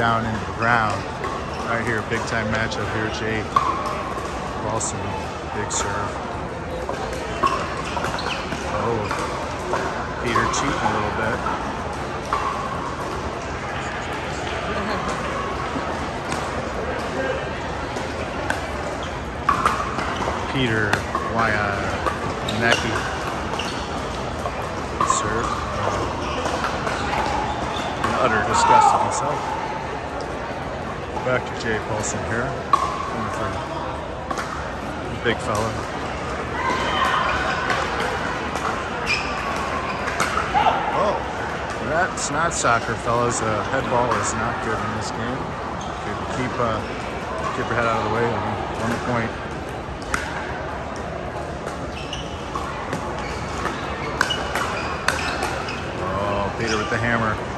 down into the ground. Right here, big time matchup here. Jae Paulsen, big serve. Oh, Peter cheating a little bit. Peter Wyanecki. Serve. In utter disgust of himself. Back to Jae Paulsen here. Coming from the big fella. Oh, that's not soccer, fellas. Uh, head ball is not good in this game. Keep, uh, keep your head out of the way. One point. Oh, Peter with the hammer.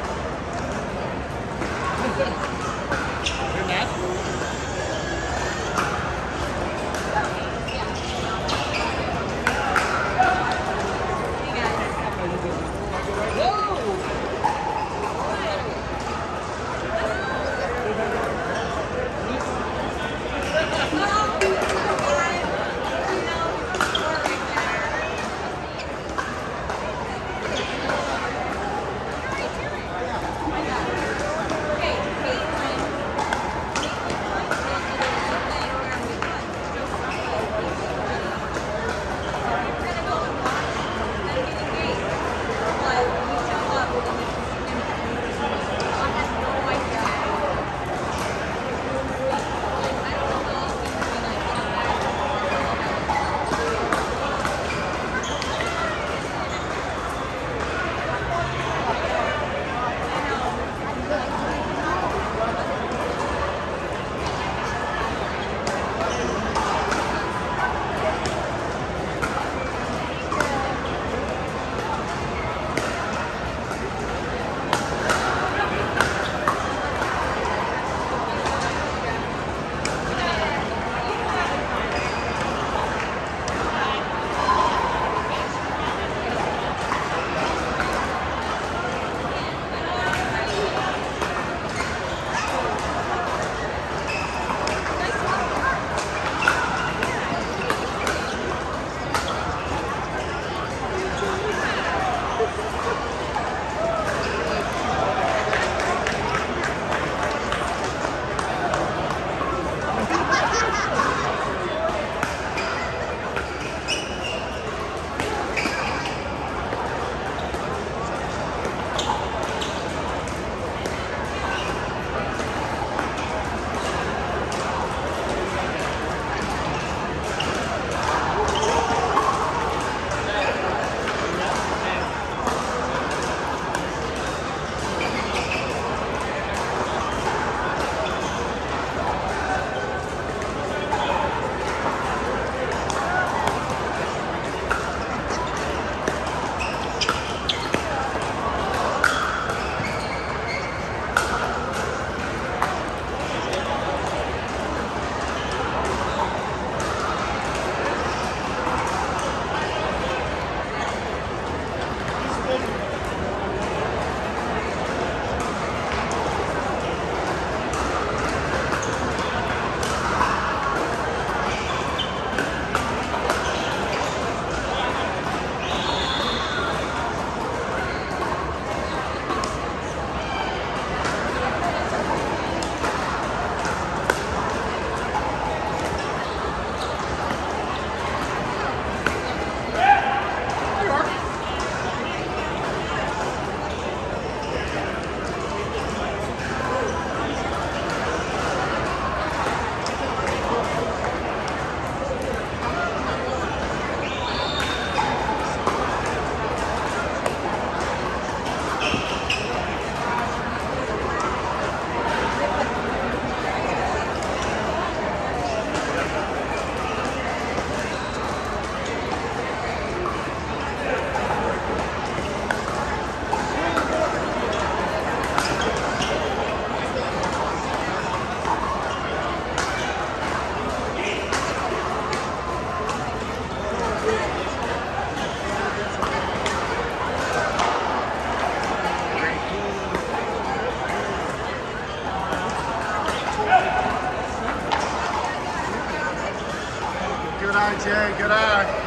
Jae. Good eye.